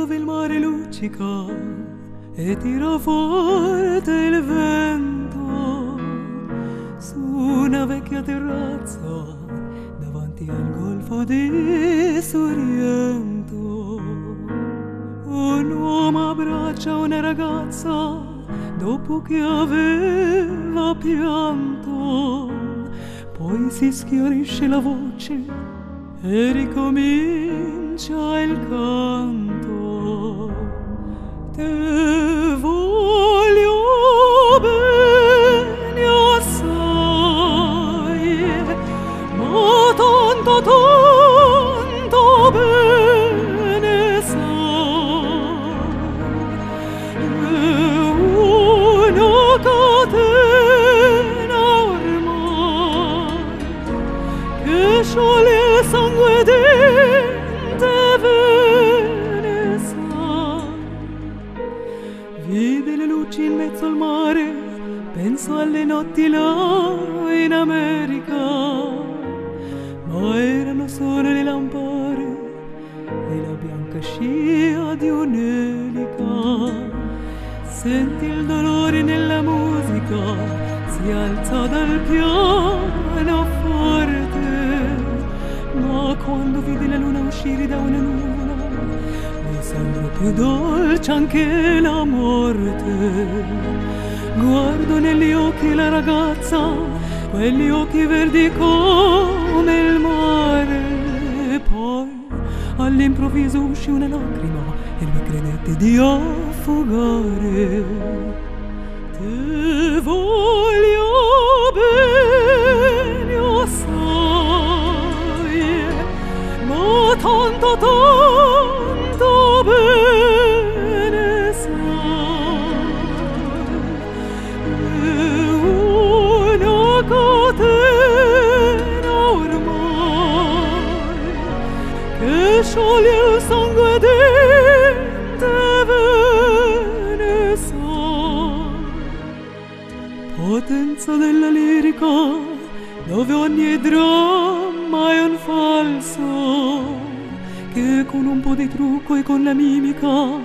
dove il mare luccica e tira forte il vento su una vecchia terrazza davanti al golfo di Sorrento. Un uomo abbraccia una ragazza dopo che aveva pianto, poi si schiarisce la voce e ricomincia il canto. Te mezzo al mare, penso alle notti là in America, ma erano solo le lampare e la bianca scia di un'elica. Senti il dolore nella musica, si alza dal pianoforte, ma quando vidi la luna uscire da una nuvola, sembra più dolce anche la morte. Guardo negli occhi la ragazza, quegli occhi verdi come il mare, e poi all'improvviso uscì una lacrima e lui credette di affogare. Te voglio bene Potenza della lirica, dove ogni dramma è un falso, che con un po' di trucco e con la mimica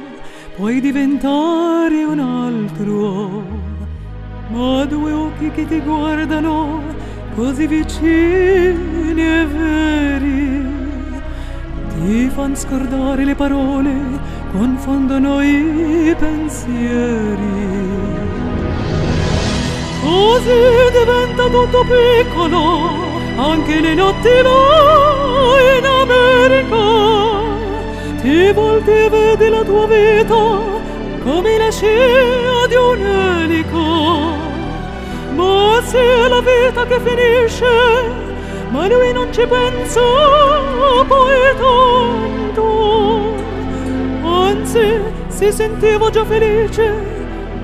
puoi diventare un altro. Ma due occhi che ti guardano così vicini e veri ti fan scordare le parole, confondono i pensieri. Così diventa tutto piccolo, anche le notti in America. Ti volti e vedi la tua vita come la scia di un elico ma se la vita che finisce ma lui non ci pensa poi tanto anzi si sentiva già felice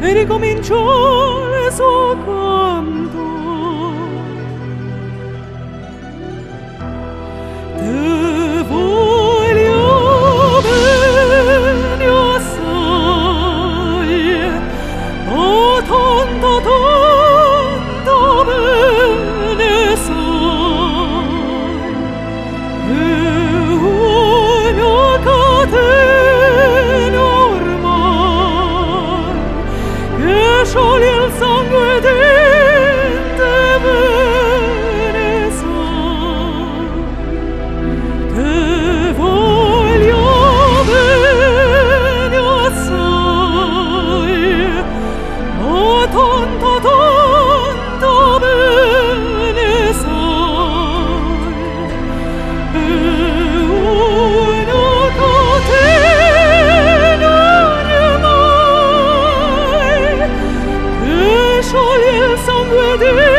e ricominciò il suo canto. vedevi